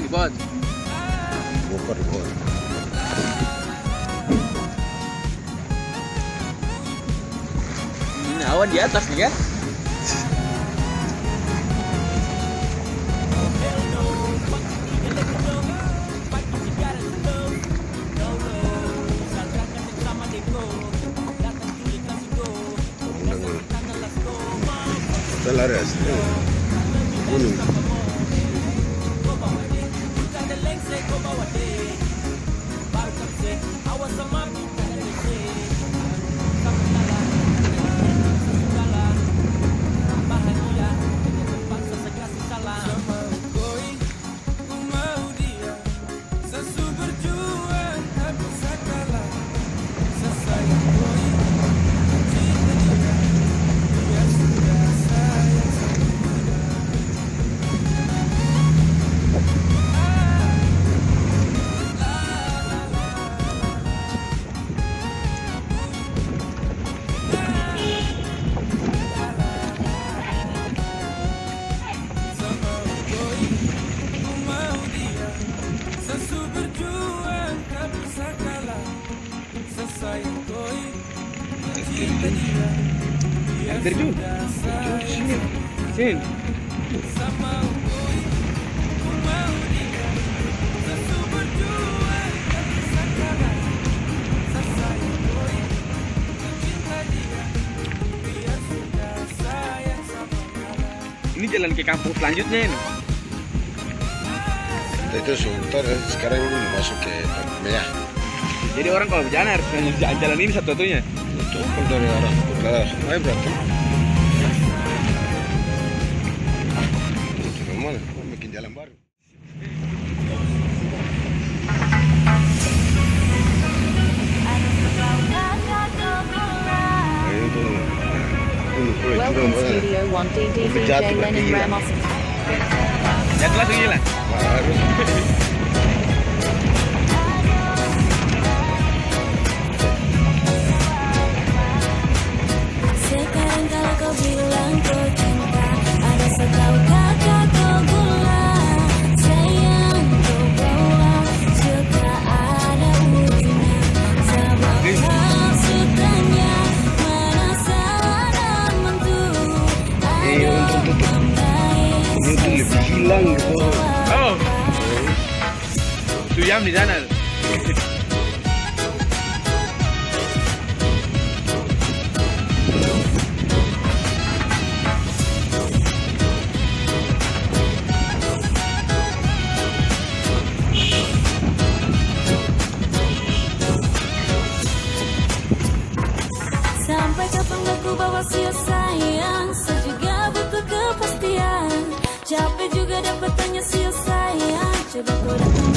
di bawah. Bogor di bawah. Ini awan di atas nih? Kita lari asli. Gunung. Dari dulu. Sini. Sini. Ini jalan ke kampung selanjutnya ini. Itu Sunter ya. Sekarang ini masuk ke Mea. Jadi orang kalau berjalan harus jalan ini satu-satunya. Welcome to Welcome Studio 1 DDJ DJ Lennon Ramos. jam di sana. Sampai kapan aku bawa sia sayang? Sejuga juga butuh kepastian. Capek juga dapat tanya sia sayang. Coba kau datang